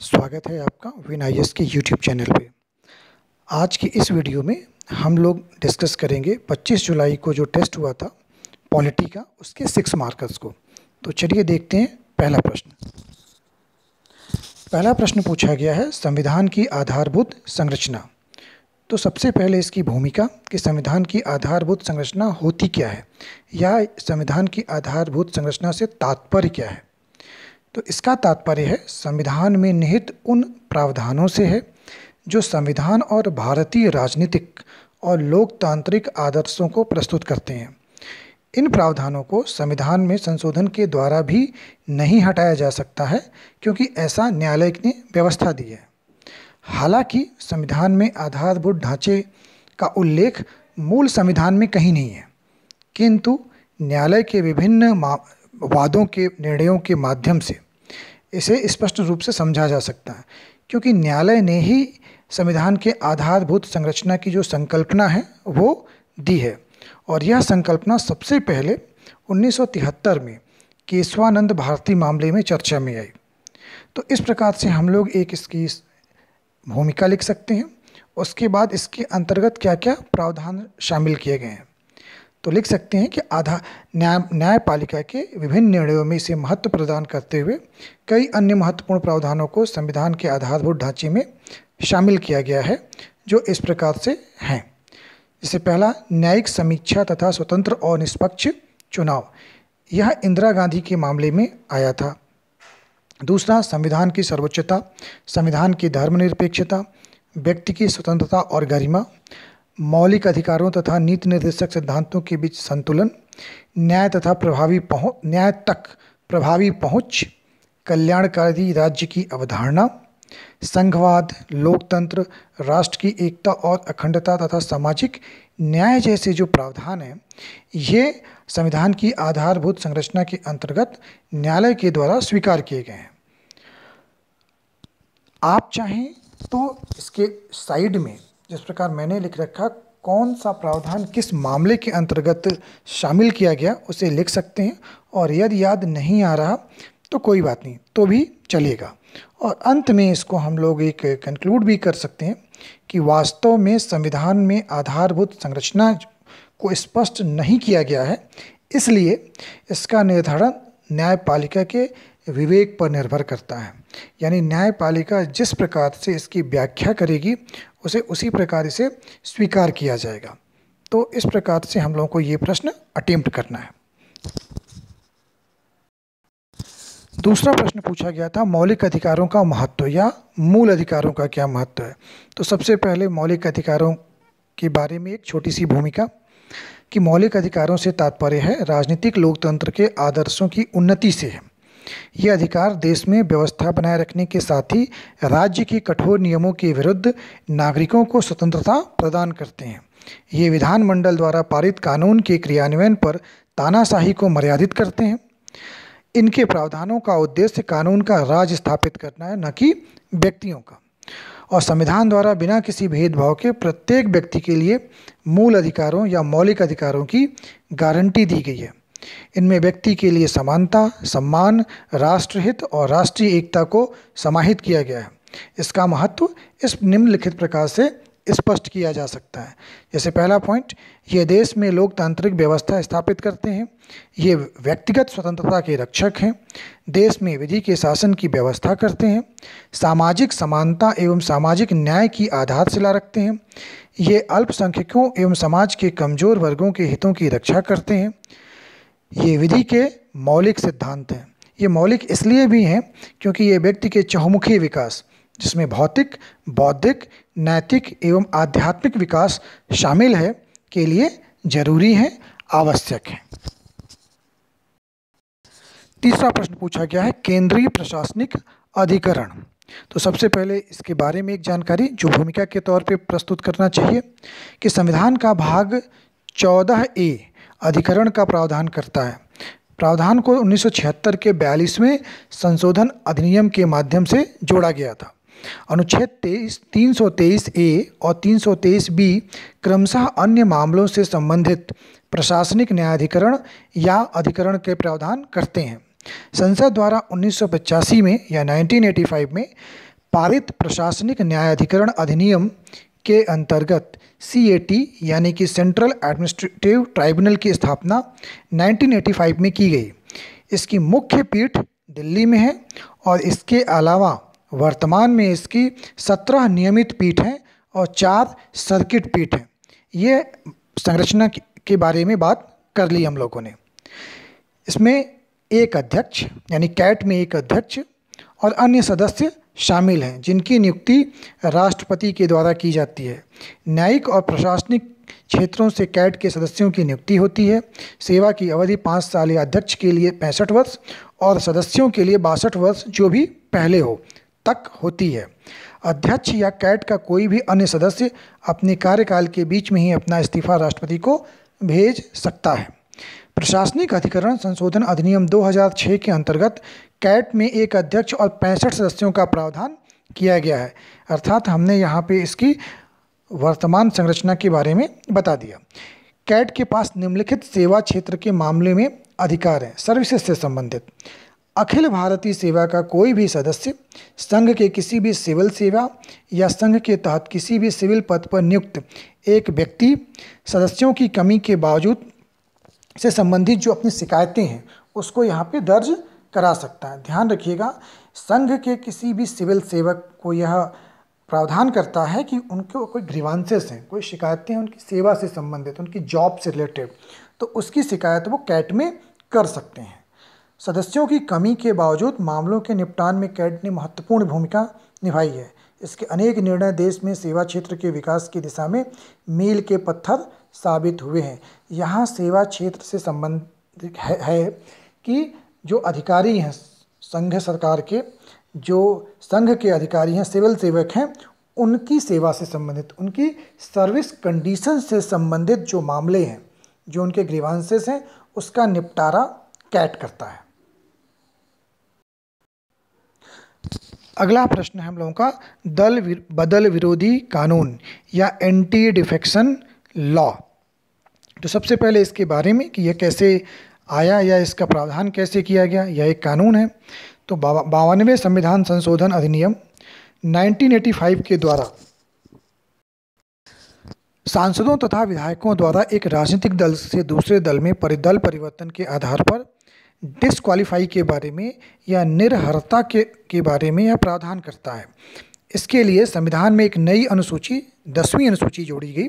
स्वागत है आपका विन आई के यूट्यूब चैनल पे। आज की इस वीडियो में हम लोग डिस्कस करेंगे 25 जुलाई को जो टेस्ट हुआ था, पॉलिटी का, उसके सिक्स मार्कर्स को। तो चलिए देखते हैं पहला प्रश्न। पहला प्रश्न पूछा गया है, संविधान की आधारभूत संरचना। तो सबसे पहले इसकी भूमिका कि संविधान की आधारभूत संरचना होती क्या है, या संविधान की आधारभूत संरचना से तात्पर्य क्या है? तो इसका तात्पर्य है, संविधान में निहित उन प्रावधानों से है, जो संविधान और भारतीय राजनीतिक और लोकतांत्रिक आदर्शों को प्रस्तुत करते हैं। इन प्रावधानों को संविधान में संशोधन के द्वारा भी नहीं हटाया जा सकता है, क्योंकि ऐसा न्यायालय ने व्यवस्था दी है। हालाँकि संविधान में आधारभूत ढांचे का उल्लेख मूल संविधान में कहीं नहीं है, किंतु न्यायालय के विभिन्न वादों के निर्णयों के माध्यम से इसे स्पष्ट रूप से समझा जा सकता है, क्योंकि न्यायालय ने ही संविधान के आधारभूत संरचना की जो संकल्पना है, वो दी है। और यह संकल्पना सबसे पहले 1973 में केशवानंद भारती मामले में चर्चा में आई। तो इस प्रकार से हम लोग एक इसकी भूमिका लिख सकते हैं। उसके बाद इसके अंतर्गत क्या क्या प्रावधान शामिल किए गए हैं? तो लिख सकते हैं कि आधा न्याय, न्यायपालिका के विभिन्न निर्णयों में इसे महत्व प्रदान करते हुए कई अन्य महत्वपूर्ण प्रावधानों को संविधान के आधारभूत ढांचे में शामिल किया गया है, जो इस प्रकार से हैं। जैसे पहला, न्यायिक समीक्षा तथा स्वतंत्र और निष्पक्ष चुनाव। यह इंदिरा गांधी के मामले में आया था। दूसरा, संविधान की सर्वोच्चता, संविधान की धर्मनिरपेक्षता, व्यक्ति की स्वतंत्रता और गरिमा। मौलिक अधिकारों तथा नीति निर्देशक सिद्धांतों के बीच संतुलन, न्याय तथा प्रभावी पहुँच न्याय तक प्रभावी पहुँच, कल्याणकारी राज्य की अवधारणा, संघवाद, लोकतंत्र, राष्ट्र की एकता और अखंडता तथा सामाजिक न्याय जैसे जो प्रावधान हैं, ये संविधान की आधारभूत संरचना के अंतर्गत न्यायालय के द्वारा स्वीकार किए गए हैं। आप चाहें तो इसके साइड में जिस प्रकार मैंने लिख रखा, कौन सा प्रावधान किस मामले के अंतर्गत शामिल किया गया, उसे लिख सकते हैं। और यदि याद नहीं आ रहा तो कोई बात नहीं तो भी चलेगा। और अंत में इसको हम लोग एक कंक्लूड भी कर सकते हैं कि वास्तव में संविधान में आधारभूत संरचना को स्पष्ट नहीं किया गया है। इसलिए इसका निर्धारण न्यायपालिका के विवेक पर निर्भर करता है। यानी न्यायपालिका जिस प्रकार से इसकी व्याख्या करेगी, उसे उसी प्रकार इसे स्वीकार किया जाएगा। तो इस प्रकार से हम लोगों को ये प्रश्न अटेम्प्ट करना है। दूसरा प्रश्न पूछा गया था, मौलिक अधिकारों का महत्व या मूल अधिकारों का क्या महत्व है? तो सबसे पहले मौलिक अधिकारों के बारे में एक छोटी सी भूमिका, कि मौलिक अधिकारों से तात्पर्य है, राजनीतिक लोकतंत्र के आदर्शों की उन्नति से है। ये अधिकार देश में व्यवस्था बनाए रखने के साथ ही राज्य के कठोर नियमों के विरुद्ध नागरिकों को स्वतंत्रता प्रदान करते हैं। ये विधानमंडल द्वारा पारित कानून के क्रियान्वयन पर तानाशाही को मर्यादित करते हैं। इनके प्रावधानों का उद्देश्य कानून का राज स्थापित करना है, न कि व्यक्तियों का। और संविधान द्वारा बिना किसी भेदभाव के प्रत्येक व्यक्ति के लिए मूल अधिकारों या मौलिक अधिकारों की गारंटी दी गई है। इनमें व्यक्ति के लिए समानता, सम्मान, राष्ट्रहित और राष्ट्रीय एकता को समाहित किया गया है। इसका महत्व इस निम्नलिखित प्रकार से स्पष्ट किया जा सकता है। जैसे पहला पॉइंट ये देश में लोकतांत्रिक व्यवस्था स्थापित करते हैं। ये व्यक्तिगत स्वतंत्रता के रक्षक हैं। देश में विधि के शासन की व्यवस्था करते हैं। सामाजिक समानता एवं सामाजिक न्याय की आधारशिला रखते हैं। ये अल्पसंख्यकों एवं समाज के कमज़ोर वर्गों के हितों की रक्षा करते हैं। ये विधि के मौलिक सिद्धांत हैं। ये मौलिक इसलिए भी हैं क्योंकि ये व्यक्ति के चहुमुखी विकास, जिसमें भौतिक, बौद्धिक, नैतिक एवं आध्यात्मिक विकास शामिल है, के लिए ज़रूरी हैं, आवश्यक हैं। तीसरा प्रश्न पूछा गया है, केंद्रीय प्रशासनिक अधिकरण। तो सबसे पहले इसके बारे में एक जानकारी जो भूमिका के तौर पे प्रस्तुत करना चाहिए, कि संविधान का भाग चौदह ए अधिकरण का प्रावधान करता है। प्रावधान को 1976 के बयालीसवें संशोधन अधिनियम के माध्यम से जोड़ा गया था। अनुच्छेद तेईस, तीन सौ तेईस ए और तीन सौ तेईस बी क्रमशः अन्य मामलों से संबंधित प्रशासनिक न्यायाधिकरण या अधिकरण के प्रावधान करते हैं। संसद द्वारा उन्नीस सौ पचासी में या 1985 में पारित प्रशासनिक न्यायाधिकरण अधिनियम के अंतर्गत CAT यानी कि सेंट्रल एडमिनिस्ट्रेटिव ट्राइब्यूनल की स्थापना 1985 में की गई। इसकी मुख्य पीठ दिल्ली में है और इसके अलावा वर्तमान में इसकी सत्रह नियमित पीठ हैं और चार सर्किट पीठ हैं। ये संरचना के बारे में बात कर ली हम लोगों ने। इसमें एक अध्यक्ष, यानी कैट में एक अध्यक्ष और अन्य सदस्य शामिल हैं, जिनकी नियुक्ति राष्ट्रपति के द्वारा की जाती है। न्यायिक और प्रशासनिक क्षेत्रों से कैट के सदस्यों की नियुक्ति होती है। सेवा की अवधि पाँच साल या अध्यक्ष के लिए पैंसठ वर्ष और सदस्यों के लिए बासठ वर्ष, जो भी पहले हो, तक होती है। अध्यक्ष या कैट का कोई भी अन्य सदस्य अपने कार्यकाल के बीच में ही अपना इस्तीफा राष्ट्रपति को भेज सकता है। प्रशासनिक अधिकरण संशोधन अधिनियम 2006 के अंतर्गत कैट में एक अध्यक्ष और पैंसठ सदस्यों का प्रावधान किया गया है। अर्थात हमने यहाँ पे इसकी वर्तमान संरचना के बारे में बता दिया। कैट के पास निम्नलिखित सेवा क्षेत्र के मामले में अधिकार हैं, सर्विसेज़ से संबंधित। अखिल भारतीय सेवा का कोई भी सदस्य संघ के किसी भी सिविल सेवा या संघ के तहत किसी भी सिविल पद पर नियुक्त एक व्यक्ति सदस्यों की कमी के बावजूद से संबंधित जो अपनी शिकायतें हैं, उसको यहाँ पे दर्ज करा सकता है। ध्यान रखिएगा, संघ के किसी भी सिविल सेवक को यह प्रावधान करता है कि उनको कोई ग्रीवांसेस हैं, कोई शिकायतें हैं उनकी सेवा से संबंधित, उनकी जॉब से रिलेटेड तो उसकी शिकायत वो कैट में कर सकते हैं। सदस्यों की कमी के बावजूद मामलों के निपटान में कैट ने महत्वपूर्ण भूमिका निभाई है। इसके अनेक निर्णय देश में सेवा क्षेत्र के विकास की दिशा में मील के पत्थर साबित हुए हैं। यहाँ सेवा क्षेत्र से संबंधित है, है कि जो अधिकारी हैं संघ सरकार के जो संघ के अधिकारी हैं सिविल सेवक हैं उनकी सेवा से संबंधित उनकी सर्विस कंडीशन से संबंधित जो मामले हैं जो उनके ग्रीवांसेस हैं उसका निपटारा कैट करता है। अगला प्रश्न है हम लोगों का दल विर, बदल विरोधी कानून या एंटी डिफेक्शन लॉ। तो सबसे पहले इसके बारे में कि यह कैसे आया या इसका प्रावधान कैसे किया गया, यह एक कानून है। तो बावनवे संविधान संशोधन अधिनियम 1985 के द्वारा सांसदों तथा विधायकों द्वारा एक राजनीतिक दल से दूसरे दल में परिदल परिवर्तन के आधार पर डिसक्वालीफाई के बारे में या निर्हरता के के बारे में यह प्रावधान करता है। इसके लिए संविधान में एक नई अनुसूची, दसवीं अनुसूची जोड़ी गई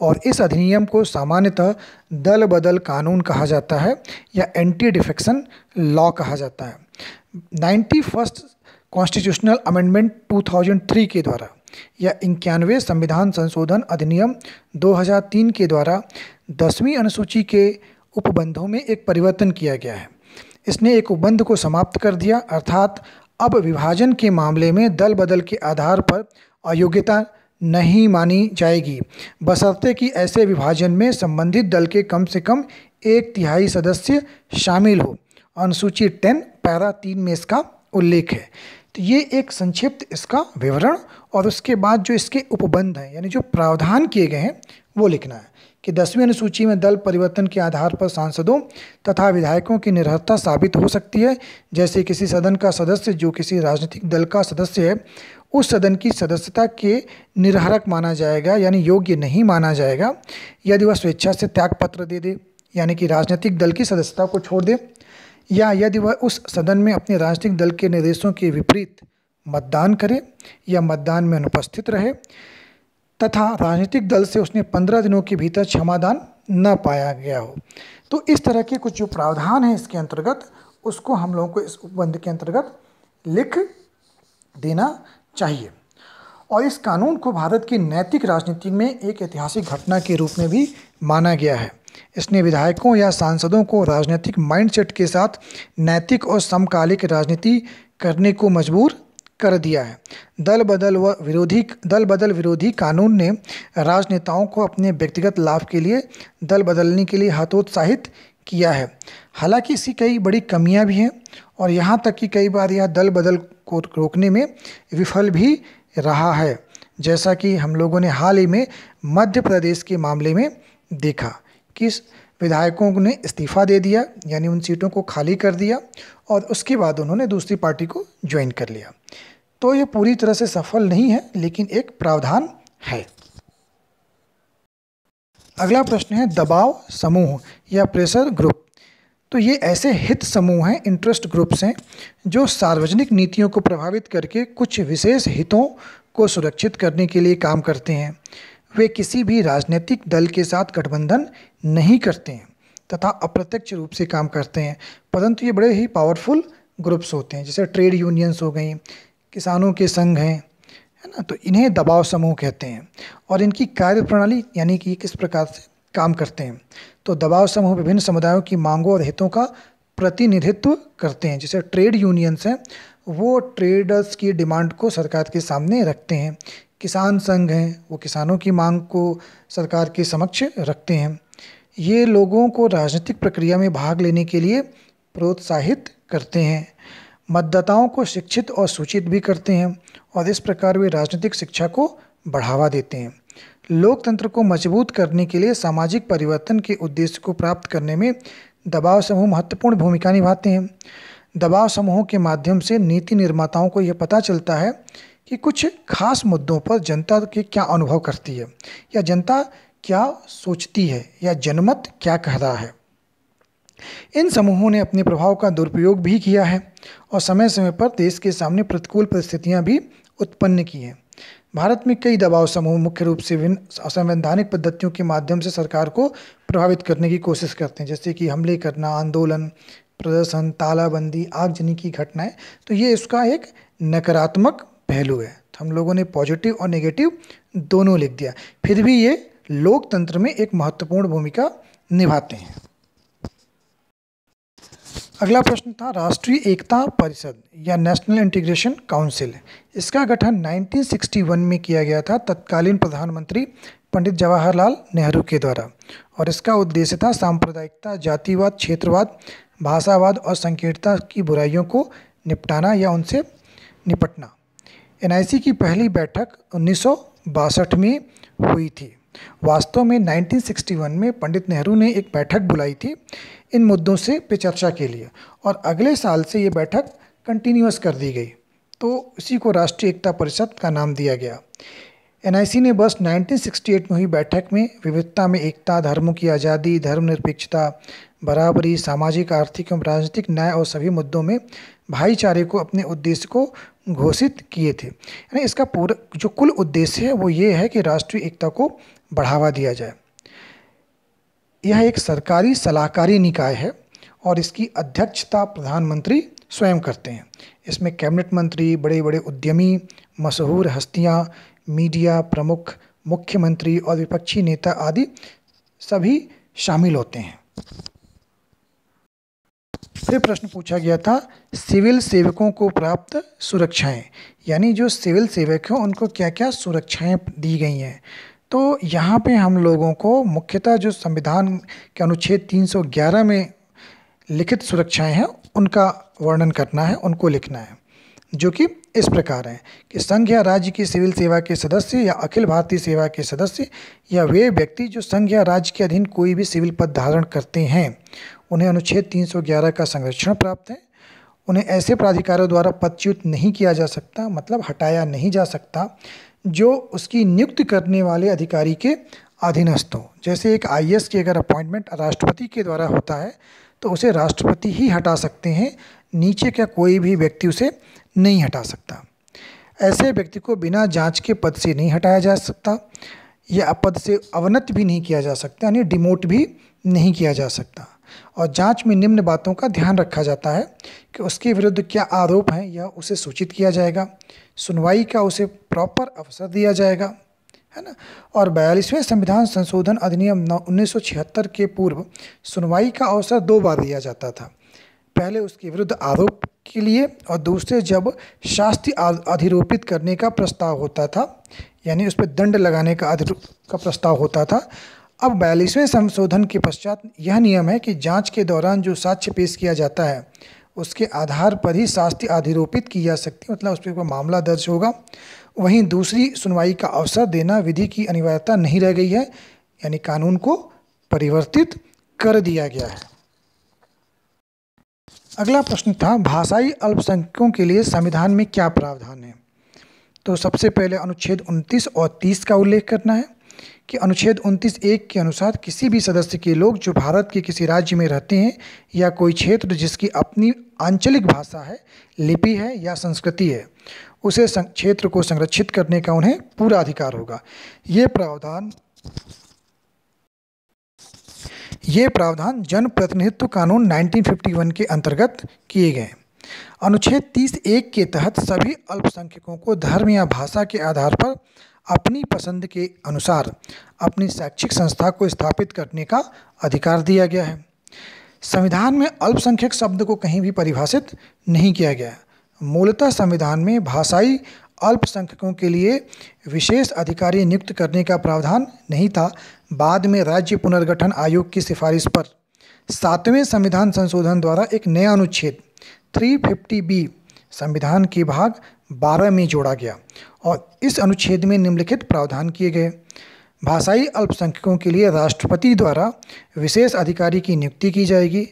और इस अधिनियम को सामान्यतः दल बदल कानून कहा जाता है या एंटी डिफेक्शन लॉ कहा जाता है। नाइन्टी फ़र्स्ट कॉन्स्टिट्यूशनल अमेंडमेंट 2003 के द्वारा या इक्यानवे संविधान संशोधन अधिनियम 2003 के द्वारा दसवीं अनुसूची के उपबंधों में एक परिवर्तन किया गया है। इसने एक उपबंध को समाप्त कर दिया, अर्थात अब विभाजन के मामले में दल बदल के आधार पर अयोग्यता नहीं मानी जाएगी। बशर्ते कि ऐसे विभाजन में संबंधित दल के कम से कम एक तिहाई सदस्य शामिल हो। अनुसूची टेन, पैरा तीन में इसका उल्लेख है। तो ये एक संक्षिप्त इसका विवरण और उसके बाद जो इसके उपबंध हैं, यानी जो प्रावधान किए गए हैं, वो लिखना है। कि दसवीं अनुसूची में दल परिवर्तन के आधार पर सांसदों तथा विधायकों की निर्भरता साबित हो सकती है। जैसे किसी सदन का सदस्य जो किसी राजनीतिक दल का सदस्य है, उस सदन की सदस्यता के निर्हरक माना जाएगा, यानी योग्य नहीं माना जाएगा। यदि वह स्वेच्छा से त्यागपत्र दे दे, यानी कि राजनीतिक दल की सदस्यता को छोड़ दे, या यदि वह उस सदन में अपने राजनीतिक दल के निर्देशों के विपरीत मतदान करे या मतदान में अनुपस्थित रहे तथा राजनीतिक दल से उसने पंद्रह दिनों के भीतर क्षमादान न पाया गया हो। तो इस तरह के कुछ जो प्रावधान हैं इसके अंतर्गत, उसको हम लोगों को इस उपबंध के अंतर्गत लिख देना चाहिए। और इस कानून को भारत की नैतिक राजनीति में एक ऐतिहासिक घटना के रूप में भी माना गया है। इसने विधायकों या सांसदों को राजनीतिक माइंडसेट के साथ नैतिक और समकालिक राजनीति करने को मजबूर कर दिया है। दल बदल व विरोधी, दल बदल विरोधी कानून ने राजनेताओं को अपने व्यक्तिगत लाभ के लिए, दल बदलने के लिए हतोत्साहित किया है। हालाँकि इसकी कई बड़ी कमियाँ भी हैं और यहाँ तक कि कई बार यह दल बदल को रोकने में विफल भी रहा है, जैसा कि हम लोगों ने हाल ही में मध्य प्रदेश के मामले में देखा। कि विधायकों ने इस्तीफ़ा दे दिया, यानी उन सीटों को खाली कर दिया और उसके बाद उन्होंने दूसरी पार्टी को ज्वाइन कर लिया। तो ये पूरी तरह से सफल नहीं है, लेकिन एक प्रावधान है। अगला प्रश्न है, दबाव समूह या प्रेशर ग्रुप तो ये ऐसे हित समूह हैं इंटरेस्ट ग्रुप्स हैं, जो सार्वजनिक नीतियों को प्रभावित करके कुछ विशेष हितों को सुरक्षित करने के लिए काम करते हैं। वे किसी भी राजनीतिक दल के साथ गठबंधन नहीं करते हैं। तथा अप्रत्यक्ष रूप से काम करते हैं। परंतु ये बड़े ही पावरफुल ग्रुप्स होते हैं, जैसे ट्रेड यूनियंस हो गई, किसानों के संघ हैं, है ना? तो इन्हें दबाव समूह कहते हैं और इनकी कार्य प्रणाली यानी कि किस प्रकार से काम करते हैं। तो दबाव समूह विभिन्न समुदायों की मांगों और हितों का प्रतिनिधित्व करते हैं, जैसे ट्रेड यूनियंस हैं, वो ट्रेडर्स की डिमांड को सरकार के सामने रखते हैं। किसान संघ हैं, वो किसानों की मांग को सरकार के समक्ष रखते हैं। ये लोगों को राजनीतिक प्रक्रिया में भाग लेने के लिए प्रोत्साहित करते हैं। मतदाताओं को शिक्षित और सूचित भी करते हैं और इस प्रकार वे राजनीतिक शिक्षा को बढ़ावा देते हैं। लोकतंत्र को मज़बूत करने के लिए सामाजिक परिवर्तन के उद्देश्य को प्राप्त करने में दबाव समूह महत्वपूर्ण भूमिका निभाते हैं। दबाव समूहों के माध्यम से नीति निर्माताओं को यह पता चलता है कि कुछ खास मुद्दों पर जनता के क्या अनुभव करती है या जनता क्या सोचती है या जनमत क्या कह रहा है? इन समूहों ने अपने प्रभाव का दुरुपयोग भी किया है और समय समय पर देश के सामने प्रतिकूल परिस्थितियाँ भी उत्पन्न की हैं। भारत में कई दबाव समूह मुख्य रूप से विभिन्न असंवैधानिक पद्धतियों के माध्यम से सरकार को प्रभावित करने की कोशिश करते हैं, जैसे कि हमले करना, आंदोलन, प्रदर्शन, तालाबंदी, आगजनी की घटनाएँ। तो ये इसका एक नकारात्मक पहलू है। तो हम लोगों ने पॉजिटिव और नेगेटिव दोनों लिख दिया। फिर भी ये लोकतंत्र में एक महत्वपूर्ण भूमिका निभाते हैं। अगला प्रश्न था, राष्ट्रीय एकता परिषद या नेशनल इंटीग्रेशन काउंसिल। इसका गठन 1961 में किया गया था, तत्कालीन प्रधानमंत्री पंडित जवाहरलाल नेहरू के द्वारा। और इसका उद्देश्य था सांप्रदायिकता, जातिवाद, क्षेत्रवाद, भाषावाद और संकीर्णता की बुराइयों को निपटाना या उनसे निपटना। एनआईसी की पहली बैठक उन्नीस सौ बासठ में हुई थी। वास्तव में 1961 में पंडित नेहरू ने एक बैठक बुलाई थी इन मुद्दों से पे चर्चा के लिए और अगले साल से ये बैठक कंटिन्यूस कर दी गई। तो इसी को राष्ट्रीय एकता परिषद का नाम दिया गया। एनआईसी ने बस 1968 में हुई बैठक में विविधता में एकता, धर्मों की आज़ादी, धर्मनिरपेक्षता, बराबरी, सामाजिक, आर्थिक एवं राजनीतिक न्याय और सभी मुद्दों में भाईचारे को अपने उद्देश्य को घोषित किए थे। यानी इसका पूरा जो कुल उद्देश्य है वो ये है कि राष्ट्रीय एकता को बढ़ावा दिया जाए। यह एक सरकारी सलाहकारी निकाय है और इसकी अध्यक्षता प्रधानमंत्री स्वयं करते हैं। इसमें कैबिनेट मंत्री बड़े बड़े उद्यमी, मशहूर हस्तियाँ, मीडिया प्रमुख, मुख्यमंत्री और विपक्षी नेता आदि सभी शामिल होते हैं। फिर प्रश्न पूछा गया था, सिविल सेवकों को प्राप्त सुरक्षाएँ, यानी जो सिविल सेवक हैं, उनको क्या क्या सुरक्षाएँ दी गई हैं? तो यहाँ पे हम लोगों को मुख्यतः जो संविधान के अनुच्छेद 311 में लिखित सुरक्षाएँ हैं, उनका वर्णन करना है, उनको लिखना है, जो कि इस प्रकार है कि संघ या राज्य की सिविल सेवा के सदस्य या अखिल भारतीय सेवा के सदस्य या वे व्यक्ति जो संघ या राज्य के अधीन कोई भी सिविल पद धारण करते हैं, उन्हें अनुच्छेद 311 का संरक्षण प्राप्त है। उन्हें ऐसे प्राधिकारों द्वारा पदच्युत नहीं किया जा सकता मतलब हटाया नहीं जा सकता जो उसकी नियुक्त करने वाले अधिकारी के अधीनस्थ हो। जैसे एक आई की अगर अपॉइंटमेंट राष्ट्रपति के द्वारा होता है तो उसे राष्ट्रपति ही हटा सकते हैं। नीचे का कोई भी व्यक्ति उसे नहीं हटा सकता। ऐसे व्यक्ति को बिना जाँच के पद से नहीं हटाया जा सकता, या पद से अवनत भी नहीं किया जा सकता, यानी डिमोट भी नहीं किया जा सकता। और जाँच में निम्न बातों का ध्यान रखा जाता है कि उसके विरुद्ध क्या आरोप हैं यह उसे सूचित किया जाएगा। सुनवाई का उसे प्रॉपर अवसर दिया जाएगा, है ना? और बयालीसवें संविधान संशोधन अधिनियम उन्नीस के पूर्व सुनवाई का अवसर दो बार दिया जाता था। पहले उसके विरुद्ध आरोप के लिए और दूसरे जब शास्ति अधिरोपित करने का प्रस्ताव होता था, यानी उस पर दंड लगाने का का प्रस्ताव होता था अब बयालीसवें संशोधन के पश्चात यह नियम है कि जाँच के दौरान जो साक्ष्य पेश किया जाता है, उसके आधार पर ही शास्ति अधिरोपित की जा सकती है मतलब उस पर मामला दर्ज होगा। वहीं दूसरी सुनवाई का अवसर देना विधि की अनिवार्यता नहीं रह गई है, यानी कानून को परिवर्तित कर दिया गया है। अगला प्रश्न था, भाषाई अल्पसंख्यकों के लिए संविधान में क्या प्रावधान है? तो सबसे पहले अनुच्छेद 29 और 30 का उल्लेख करना है। कि अनुच्छेद 29 एक के अनुसार किसी भी सदस्य के लोग जो भारत के किसी राज्य में रहते हैं या कोई क्षेत्र जिसकी अपनी आंचलिक भाषा है, लिपि है या संस्कृति है, उसे क्षेत्र को संरक्षित करने का उन्हें पूरा अधिकार होगा। ये प्रावधान ये प्रावधान जन प्रतिनिधित्व कानून 1951 के अंतर्गत किए गए अनुच्छेद 30 एक के तहत सभी अल्पसंख्यकों को धर्म या भाषा के आधार पर अपनी पसंद के अनुसार अपनी शैक्षिक संस्था को स्थापित करने का अधिकार दिया गया है। संविधान में अल्पसंख्यक शब्द को कहीं भी परिभाषित नहीं किया गया मूलतः संविधान में भाषाई अल्पसंख्यकों के लिए विशेष अधिकारी नियुक्त करने का प्रावधान नहीं था। बाद में राज्य पुनर्गठन आयोग की सिफारिश पर सातवें संविधान संशोधन द्वारा एक नया अनुच्छेद 350 बी संविधान के भाग 12 में जोड़ा गया। और इस अनुच्छेद में निम्नलिखित प्रावधान किए गए। भाषाई अल्पसंख्यकों के लिए राष्ट्रपति द्वारा विशेष अधिकारी की नियुक्ति की जाएगी।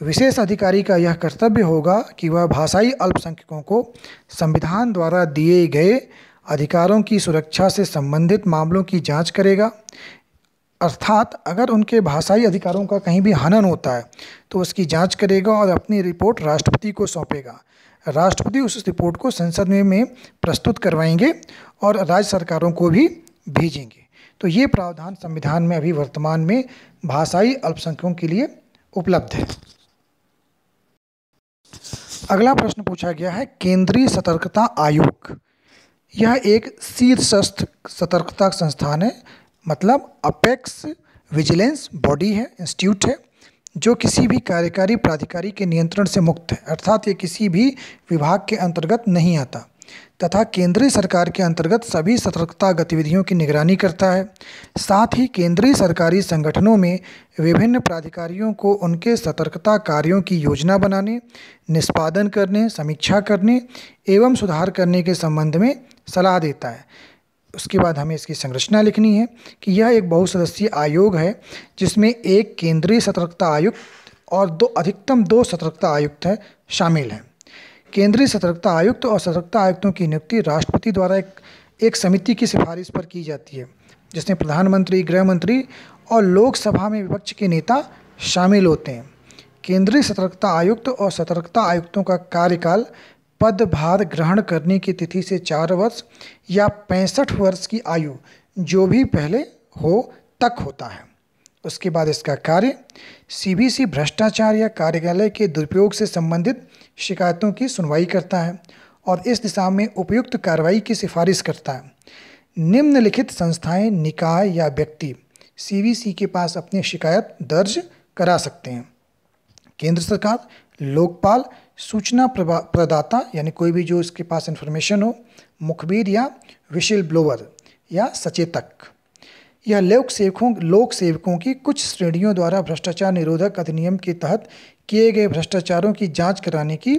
विशेष अधिकारी का यह कर्तव्य होगा कि वह भाषाई अल्पसंख्यकों को संविधान द्वारा दिए गए अधिकारों की सुरक्षा से संबंधित मामलों की जाँच करेगा। अर्थात अगर उनके भाषाई अधिकारों का कहीं भी हनन होता है तो उसकी जाँच करेगा और अपनी रिपोर्ट राष्ट्रपति को सौंपेगा। राष्ट्रपति उस रिपोर्ट को संसद में, में प्रस्तुत करवाएँगे और राज्य सरकारों को भी भेजेंगे। तो ये प्रावधान संविधान में अभी वर्तमान में भाषाई अल्पसंख्यकों के लिए उपलब्ध है। अगला प्रश्न पूछा गया है केंद्रीय सतर्कता आयोग। यह एक शीर्षस्थ सतर्कता संस्थान है मतलब अपेक्स विजिलेंस बॉडी है इंस्टीट्यूट है। जो किसी भी कार्यकारी प्राधिकारी के नियंत्रण से मुक्त है, अर्थात ये किसी भी विभाग के अंतर्गत नहीं आता। तथा केंद्रीय सरकार के अंतर्गत सभी सतर्कता गतिविधियों की निगरानी करता है। साथ ही केंद्रीय सरकारी संगठनों में विभिन्न प्राधिकारियों को उनके सतर्कता कार्यों की योजना बनाने, निष्पादन करने, समीक्षा करने एवं सुधार करने के संबंध में सलाह देता है। उसके बाद हमें इसकी संरचना लिखनी है कि यह एक बहुसदस्यीय आयोग है, जिसमें एक केंद्रीय सतर्कता आयुक्त और दो अधिकतम दो सतर्कता आयुक्त हैं शामिल हैं। केंद्रीय सतर्कता आयुक्त और सतर्कता आयुक्तों की नियुक्ति राष्ट्रपति द्वारा एक एक समिति की सिफारिश पर की जाती है, जिसमें प्रधानमंत्री गृह मंत्री और लोकसभा में विपक्ष के नेता शामिल होते हैं। केंद्रीय सतर्कता आयुक्त और सतर्कता आयुक्तों का कार्यकाल पदभार ग्रहण करने की तिथि से चार वर्ष या पैंसठ वर्ष की आयु, जो भी पहले हो, तक होता है। उसके बाद इसका कार्य सीबीसी भ्रष्टाचार या कार्यालय के दुरुपयोग से संबंधित शिकायतों की सुनवाई करता है और इस दिशा में उपयुक्त कार्रवाई की सिफारिश करता है। निम्नलिखित संस्थाएँ, निकाय या व्यक्ति सीबीसी के पास अपनी शिकायत दर्ज करा सकते हैं। केंद्र सरकार, लोकपाल सूचना प्रदाता, यानी कोई भी जो इसके पास इंफॉर्मेशन हो, मुखबिर या विशिल ब्लोअर या सचेतक। यह लोक सेवकों लोक सेवकों की कुछ श्रेणियों द्वारा भ्रष्टाचार निरोधक अधिनियम के तहत किए गए भ्रष्टाचारों की जाँच कराने की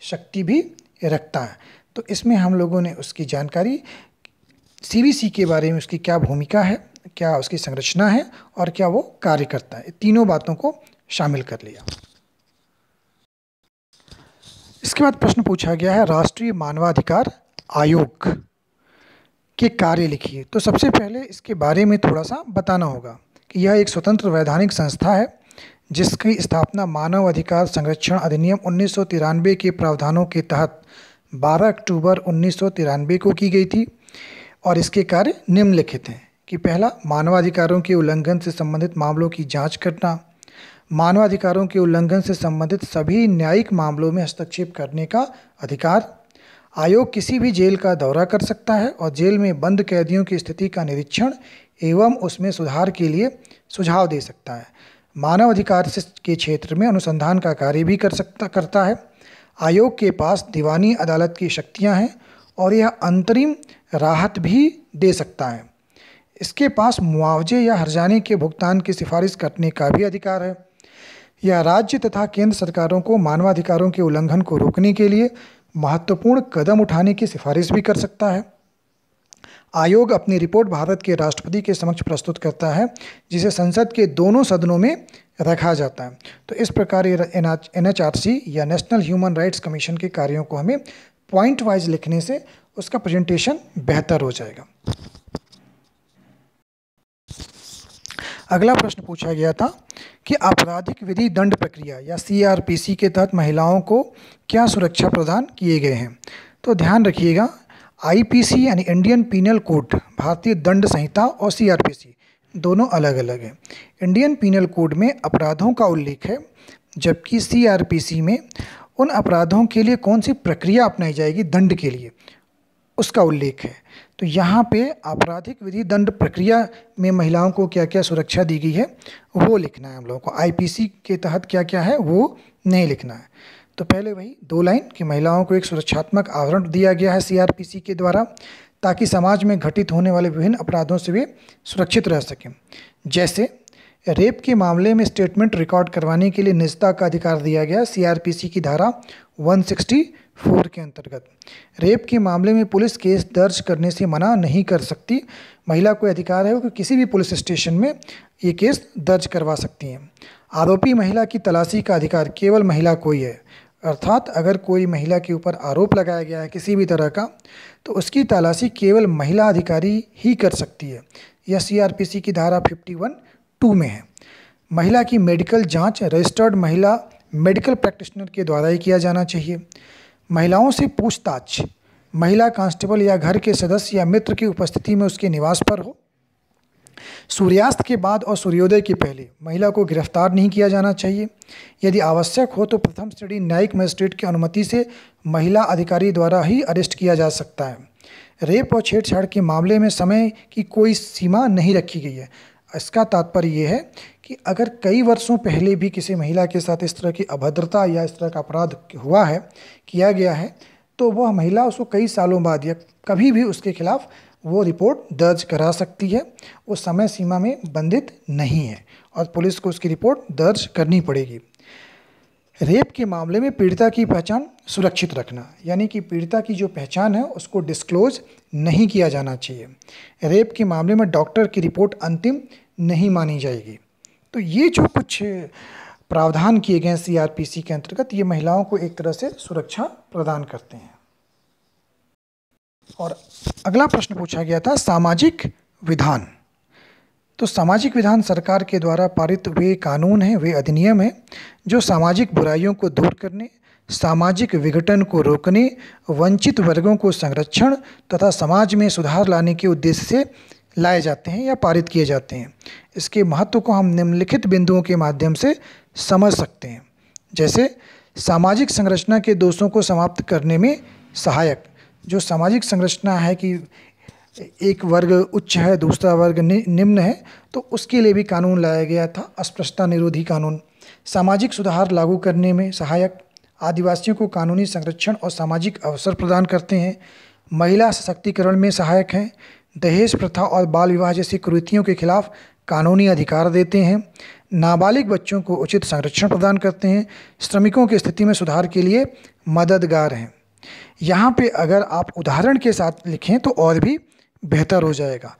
शक्ति भी रखता है। तो इसमें हम लोगों ने उसकी जानकारी सीबीसी के बारे में उसकी क्या भूमिका है, क्या उसकी संरचना है और क्या वो कार्य करता है। तीनों बातों को शामिल कर लिया। इसके बाद प्रश्न पूछा गया है, राष्ट्रीय मानवाधिकार आयोग के कार्य लिखिए। तो सबसे पहले इसके बारे में थोड़ा सा बताना होगा कि यह एक स्वतंत्र वैधानिक संस्था है, जिसकी स्थापना मानव अधिकार संरक्षण अधिनियम उन्नीस सौ तिरानवे के प्रावधानों के तहत 12 अक्टूबर उन्नीस सौ तिरानवे को की गई थी और इसके कार्य निम्नलिखित हैं कि पहला, मानवाधिकारों के उल्लंघन से संबंधित मामलों की जाँच करना मानवाधिकारों के उल्लंघन से संबंधित सभी न्यायिक मामलों में हस्तक्षेप करने का अधिकार। आयोग किसी भी जेल का दौरा कर सकता है और जेल में बंद कैदियों की स्थिति का निरीक्षण एवं उसमें सुधार के लिए सुझाव दे सकता है। मानव अधिकार के क्षेत्र में अनुसंधान का कार्य भी कर सकता, करता है। आयोग के पास दीवानी अदालत की शक्तियाँ हैं और यह अंतरिम राहत भी दे सकता है। इसके पास मुआवजे या हरजाने के भुगतान की सिफारिश करने का भी अधिकार है। यह राज्य तथा केंद्र सरकारों को मानवाधिकारों के उल्लंघन को रोकने के लिए महत्वपूर्ण कदम उठाने की सिफारिश भी कर सकता है। आयोग अपनी रिपोर्ट भारत के राष्ट्रपति के समक्ष प्रस्तुत करता है, जिसे संसद के दोनों सदनों में रखा जाता है। तो इस प्रकार ये एन या नेशनल ह्यूमन राइट्स कमीशन के कार्यों को हमें पॉइंट वाइज लिखने से उसका प्रेजेंटेशन बेहतर हो जाएगा। अगला प्रश्न पूछा गया था कि आपराधिक विधि दंड प्रक्रिया या सीआरपीसी के तहत महिलाओं को क्या सुरक्षा प्रदान किए गए हैं? तो ध्यान रखिएगा आईपीसी यानी इंडियन पीनल कोड भारतीय दंड संहिता और सीआरपीसी दोनों अलग अलग हैं। इंडियन पीनल कोड में अपराधों का उल्लेख है, जबकि सीआरपीसी में उन अपराधों के लिए कौन सी प्रक्रिया अपनाई जाएगी दंड के लिए, उसका उल्लेख है। तो यहाँ पे आपराधिक विधि दंड प्रक्रिया में महिलाओं को क्या क्या सुरक्षा दी गई है, वो लिखना है हम लोगों को। आईपीसी के तहत क्या क्या है, वो नहीं लिखना है। तो पहले वही दो लाइन कि महिलाओं को एक सुरक्षात्मक आवरण दिया गया है सीआरपीसी के द्वारा, ताकि समाज में घटित होने वाले विभिन्न अपराधों से वे सुरक्षित रह सकें। जैसे, रेप के मामले में स्टेटमेंट रिकॉर्ड करवाने के लिए निजता का अधिकार दिया गया सीआरपीसी की धारा 164 के अंतर्गत। रेप के मामले में पुलिस केस दर्ज करने से मना नहीं कर सकती। महिला को अधिकार है कि किसी भी पुलिस स्टेशन में ये केस दर्ज करवा सकती हैं। आरोपी महिला की तलाशी का अधिकार केवल महिला को ही है। अर्थात अगर कोई महिला के ऊपर आरोप लगाया गया है किसी भी तरह का तो उसकी तलाशी केवल महिला अधिकारी ही कर सकती है। यह सीआरपीसी की धारा 51 टू में है। महिला की मेडिकल जाँच रजिस्टर्ड महिला मेडिकल प्रैक्टिशनर के द्वारा ही किया जाना चाहिए। महिलाओं से पूछताछ। महिला कांस्टेबल या घर के सदस्य या मित्र की उपस्थिति में उसके निवास पर हो। सूर्यास्त के बाद और सूर्योदय के पहले महिला को गिरफ़्तार नहीं किया जाना चाहिए। यदि आवश्यक हो तो प्रथम श्रेणी न्यायिक मजिस्ट्रेट की अनुमति से महिला अधिकारी द्वारा ही अरेस्ट किया जा सकता है। रेप और छेड़छाड़ के मामले में समय की कोई सीमा नहीं रखी गई है। इसका तात्पर्य ये है कि अगर कई वर्षों पहले भी किसी महिला के साथ इस तरह की अभद्रता या इस तरह का अपराध हुआ है, किया गया है तो वह महिला उसको कई सालों बाद या कभी भी उसके खिलाफ वो रिपोर्ट दर्ज करा सकती है। वो समय सीमा में बंधित नहीं है और पुलिस को उसकी रिपोर्ट दर्ज करनी पड़ेगी। रेप के मामले में पीड़िता की पहचान सुरक्षित रखना, यानी कि पीड़िता की जो पहचान है उसको डिस्क्लोज नहीं किया जाना चाहिए। रेप के मामले में डॉक्टर की रिपोर्ट अंतिम नहीं मानी जाएगी। तो ये जो कुछ प्रावधान किए गए सीआरपीसी के अंतर्गत, ये महिलाओं को एक तरह से सुरक्षा प्रदान करते हैं। और अगला प्रश्न पूछा गया था, सामाजिक विधान। तो सामाजिक विधान सरकार के द्वारा पारित वे कानून हैं, वे अधिनियम हैं, जो सामाजिक बुराइयों को दूर करने, सामाजिक विघटन को रोकने, वंचित वर्गों को संरक्षण तथा समाज में सुधार लाने के उद्देश्य से लाए जाते हैं या पारित किए जाते हैं। इसके महत्व को हम निम्नलिखित बिंदुओं के माध्यम से समझ सकते हैं। जैसे, सामाजिक संरचना के दोषों को समाप्त करने में सहायक। जो सामाजिक संरचना है कि एक वर्ग उच्च है, दूसरा वर्ग निम्न है तो उसके लिए भी कानून लाया गया था, अस्पृश्यता निरोधी कानून। सामाजिक सुधार लागू करने में सहायक। आदिवासियों को कानूनी संरक्षण और सामाजिक अवसर प्रदान करते हैं। महिला सशक्तिकरण में सहायक हैं। दहेज प्रथा और बाल विवाह जैसी कुरीतियों के खिलाफ कानूनी अधिकार देते हैं। नाबालिग बच्चों को उचित संरक्षण प्रदान करते हैं। श्रमिकों की स्थिति में सुधार के लिए मददगार हैं। यहाँ पे अगर आप उदाहरण के साथ लिखें तो और भी बेहतर हो जाएगा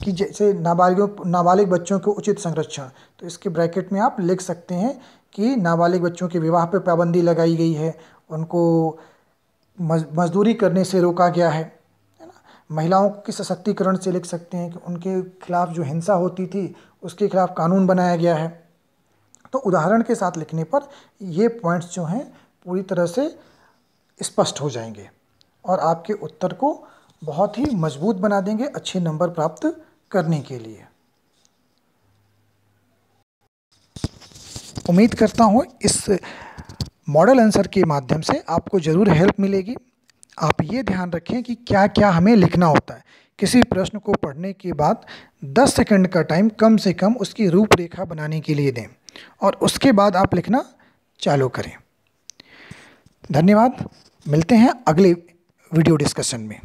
कि जैसे नाबालिगों, नाबालिग बच्चों को उचित संरक्षण। तो इसके ब्रैकेट में आप लिख सकते हैं कि नाबालिग बच्चों के विवाह पर पाबंदी लगाई गई है। उनको मजदूरी करने से रोका गया है। महिलाओं के सशक्तिकरण से लिख सकते हैं कि उनके खिलाफ जो हिंसा होती थी, उसके खिलाफ कानून बनाया गया है। तो उदाहरण के साथ लिखने पर ये पॉइंट्स जो हैं, पूरी तरह से स्पष्ट हो जाएँगे और आपके उत्तर को बहुत ही मज़बूत बना देंगे अच्छे नंबर प्राप्त करने के लिए। उम्मीद करता हूँ इस मॉडल आंसर के माध्यम से आपको ज़रूर हेल्प मिलेगी। आप ये ध्यान रखें कि क्या क्या हमें लिखना होता है। किसी प्रश्न को पढ़ने के बाद 10 सेकंड का टाइम कम से कम उसकी रूपरेखा बनाने के लिए दें और उसके बाद आप लिखना चालू करें। धन्यवाद। मिलते हैं अगले वीडियो डिस्कशन में।